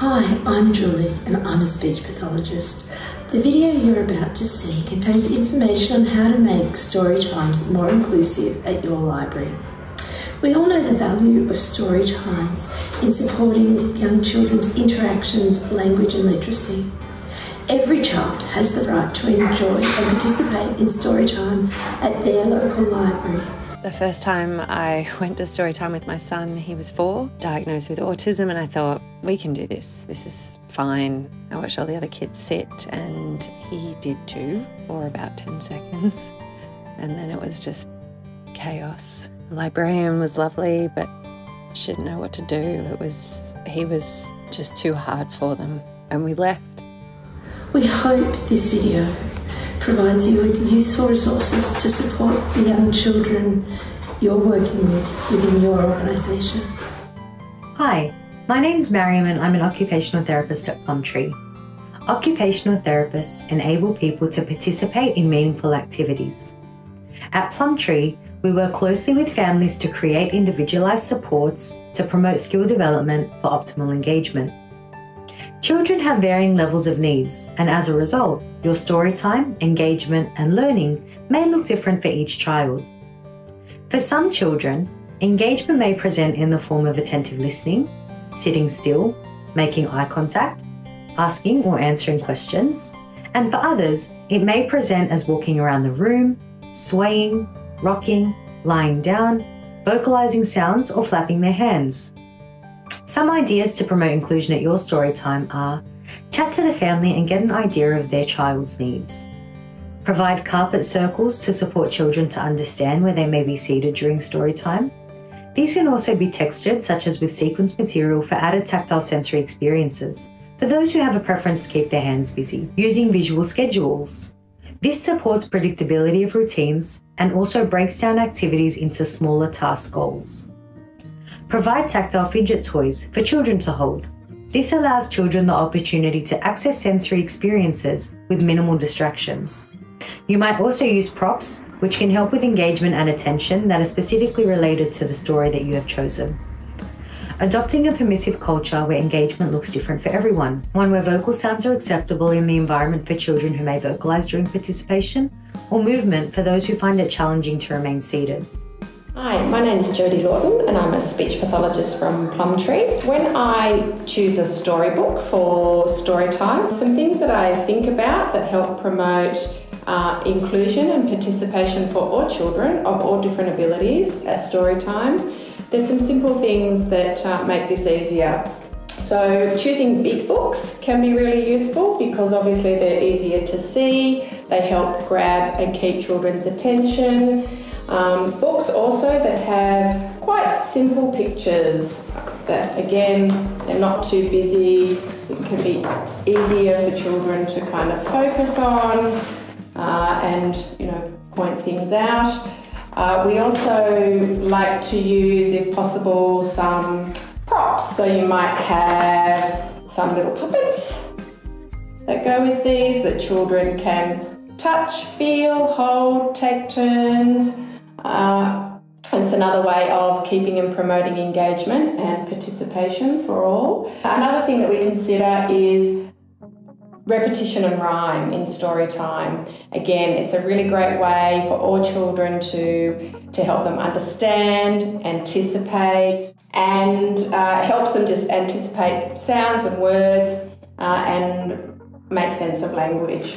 Hi, I'm Julie and I'm a speech pathologist. The video you're about to see contains information on how to make story times more inclusive at your library. We all know the value of story times in supporting young children's interactions, language and literacy. Every child has the right to enjoy and participate in story time at their local library. The first time I went to story time with my son, he was four, diagnosed with autism, and I thought, we can do this. This is fine. I watched all the other kids sit, and he did too for about 10 seconds. And then it was just chaos. The librarian was lovely, but she didn't know what to do. It was, he was just too hard for them. And we left. We hope this video provides you with useful resources to support the young children you're working with within your organisation. Hi, my name is Maryam and I'm an occupational therapist at Plumtree. Occupational therapists enable people to participate in meaningful activities. At Plumtree, we work closely with families to create individualised supports to promote skill development for optimal engagement. Children have varying levels of needs, and as a result, your story time, engagement, and learning may look different for each child. For some children, engagement may present in the form of attentive listening, sitting still, making eye contact, asking or answering questions, and for others, it may present as walking around the room, swaying, rocking, lying down, vocalizing sounds, or flapping their hands. Some ideas to promote inclusion at your story time are chat to the family and get an idea of their child's needs. Provide carpet circles to support children to understand where they may be seated during story time. These can also be textured, such as with sequence material for added tactile sensory experiences, for those who have a preference to keep their hands busy, using visual schedules. This supports predictability of routines and also breaks down activities into smaller task goals. Provide tactile fidget toys for children to hold. This allows children the opportunity to access sensory experiences with minimal distractions. You might also use props, which can help with engagement and attention that are specifically related to the story that you have chosen. Adopting a permissive culture where engagement looks different for everyone, one where vocal sounds are acceptable in the environment for children who may vocalize during participation, or movement for those who find it challenging to remain seated. Hi, my name is Jodie Lawton and I'm a speech pathologist from Plumtree. When I choose a storybook for story time, some things that I think about that help promote uh, inclusion and participation for all children of all different abilities at story time. There's some simple things that uh, make this easier. So, choosing big books can be really useful because obviously they're easier to see, they help grab and keep children's attention. Um, books also that have quite simple pictures that again they're not too busy. It can be easier for children to kind of focus on uh, and you know point things out. Uh, we also like to use, if possible, some props. So you might have some little puppets that go with these that children can touch, feel, hold, take turns. Uh, it's another way of keeping and promoting engagement and participation for all. Another thing that we consider is repetition and rhyme in story time. Again, it's a really great way for all children to, to help them understand, anticipate, and uh, helps them just anticipate sounds and words uh, and make sense of language.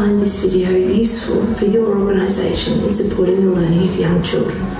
find this video useful for your organisation in supporting the learning of young children.